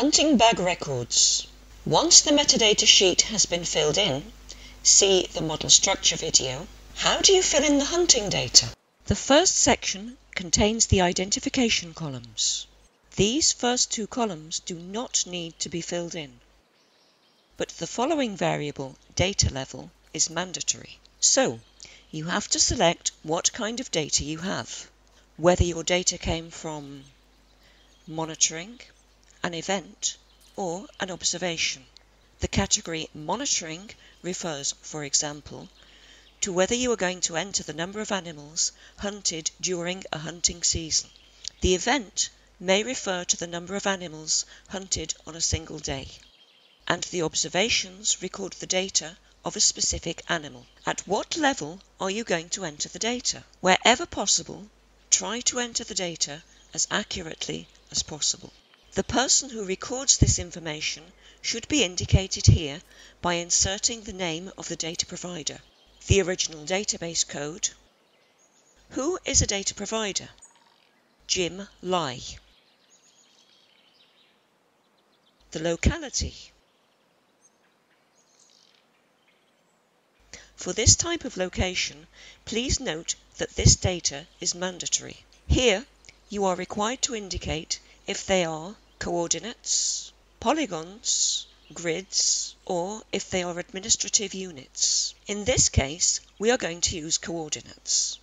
Hunting bag records. Once the metadata sheet has been filled in, see the model structure video, how do you fill in the hunting data? The first section contains the identification columns. These first two columns do not need to be filled in, but the following variable, data level, is mandatory. So, you have to select what kind of data you have, whether your data came from monitoring, an event, or an observation. The category monitoring refers, for example, to whether you are going to enter the number of animals hunted during a hunting season. The event may refer to the number of animals hunted on a single day, and the observations record the data of a specific animal. At what level are you going to enter the data? Wherever possible, try to enter the data as accurately as possible. The person who records this information should be indicated here by inserting the name of the data provider, the original database code. Who is a data provider? Jim Lai. The locality. For this type of location, please note that this data is mandatory. Here, you are required to indicate if they are coordinates, polygons, grids, or if they are administrative units. In this case, we are going to use coordinates.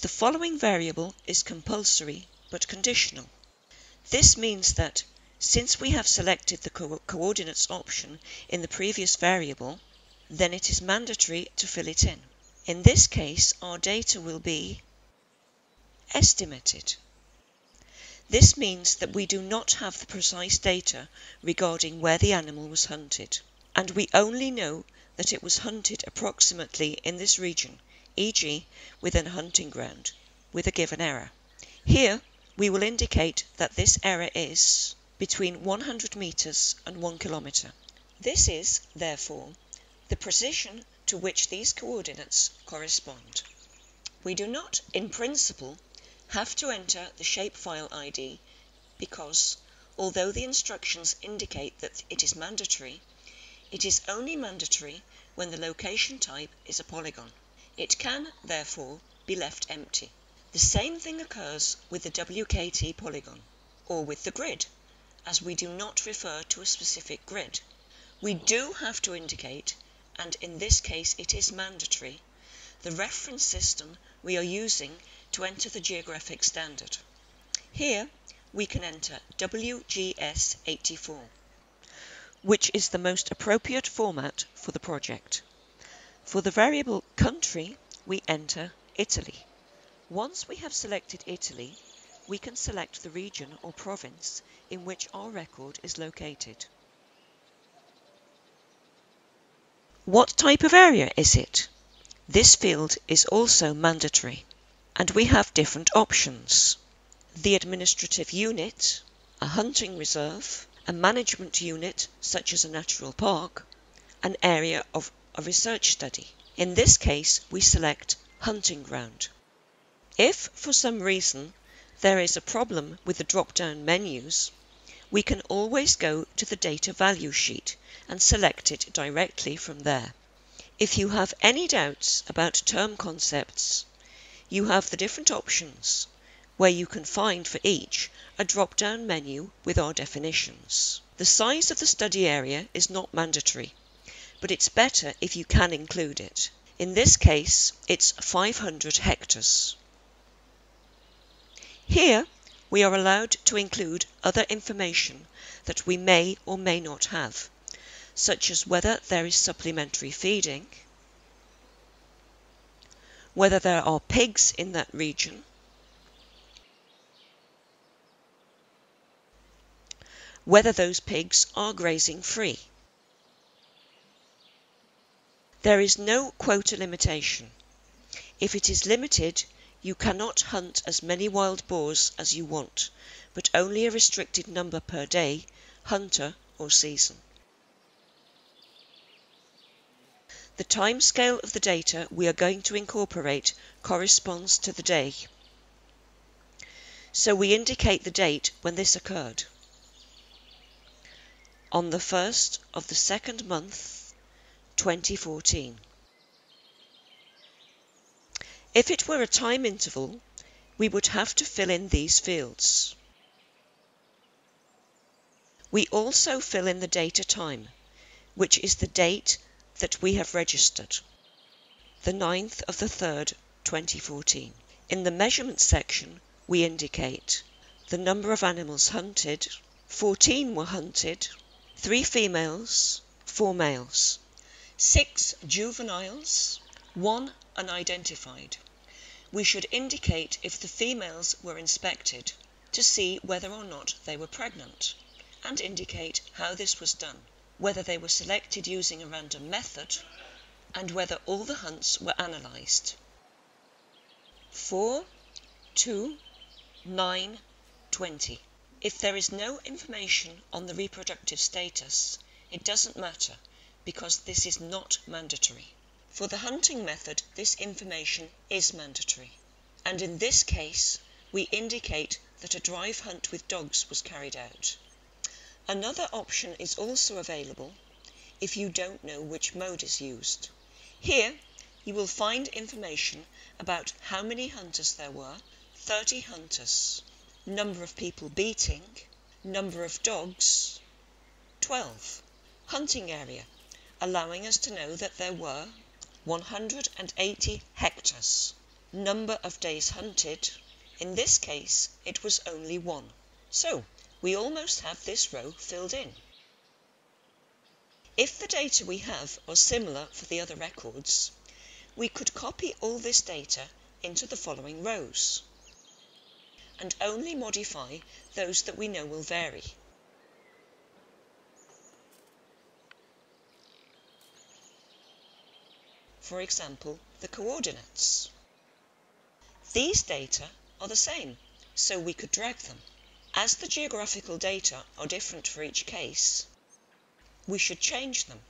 The following variable is compulsory but conditional. This means that since we have selected the co coordinates option in the previous variable, then it is mandatory to fill it in. In this case, our data will be estimated. This means that we do not have the precise data regarding where the animal was hunted, and we only know that it was hunted approximately in this region, e.g. within a hunting ground, with a given error. Here we will indicate that this error is between 100 metres and 1 kilometre. This is, therefore, the precision to which these coordinates correspond. We do not, in principle, have to enter the shapefile ID because, although the instructions indicate that it is mandatory, it is only mandatory when the location type is a polygon. It can, therefore, be left empty. The same thing occurs with the WKT polygon, or with the grid, as we do not refer to a specific grid. We do have to indicate, and in this case it is mandatory, the reference system we are using to enter the geographic standard. Here we can enter WGS84, which is the most appropriate format for the project. For the variable country, we enter Italy. Once we have selected Italy, we can select the region or province in which our record is located. What type of area is it? This field is also mandatory, and we have different options. The administrative unit, a hunting reserve, a management unit such as a natural park, an area of a research study. In this case, we select hunting ground. If, for some reason, there is a problem with the drop-down menus, we can always go to the data value sheet and select it directly from there. If you have any doubts about term concepts, you have the different options, where you can find for each a drop-down menu with our definitions. The size of the study area is not mandatory, but it's better if you can include it. In this case, it's 500 hectares. Here, we are allowed to include other information that we may or may not have such as whether there is supplementary feeding, whether there are pigs in that region, whether those pigs are grazing free. There is no quota limitation. If it is limited, you cannot hunt as many wild boars as you want, but only a restricted number per day, hunter, or season. The time scale of the data we are going to incorporate corresponds to the day. So we indicate the date when this occurred. on the first of the second month, 2014. If it were a time interval, we would have to fill in these fields. We also fill in the data time, which is the date that we have registered, the 9th of the 3rd, 2014. In the measurement section, we indicate the number of animals hunted, 14 were hunted, 3 females, 4 males, 6 juveniles, 1 unidentified. We should indicate if the females were inspected to see whether or not they were pregnant and indicate how this was done, whether they were selected using a random method, and whether all the hunts were analysed. 4, 2, 9, 20. If there is no information on the reproductive status, it doesn't matter because this is not mandatory. For the hunting method, this information is mandatory, and in this case we indicate that a drive hunt with dogs was carried out. Another option is also available if you don't know which mode is used. Here you will find information about how many hunters there were, 30 hunters, number of people beating, number of dogs, 12. Hunting area, allowing us to know that there were 180 hectares. Number of days hunted, in this case it was only one. So we almost have this row filled in. If the data we have are similar for the other records, we could copy all this data into the following rows and only modify those that we know will vary. For example, the coordinates. These data are the same, so we could drag them. As the geographical data are different for each case, we should change them.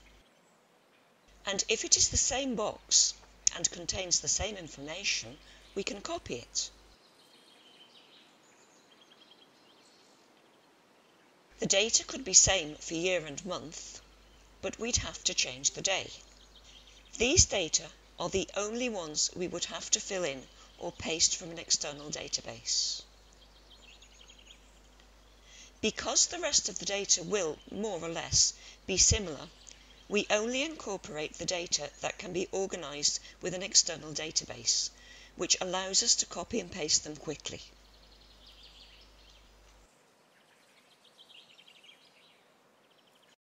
And if it is the same box and contains the same information, we can copy it. The data could be same for year and month, but we'd have to change the day. These data are the only ones we would have to fill in or paste from an external database. Because the rest of the data will, more or less, be similar, we only incorporate the data that can be organized with an external database, which allows us to copy and paste them quickly.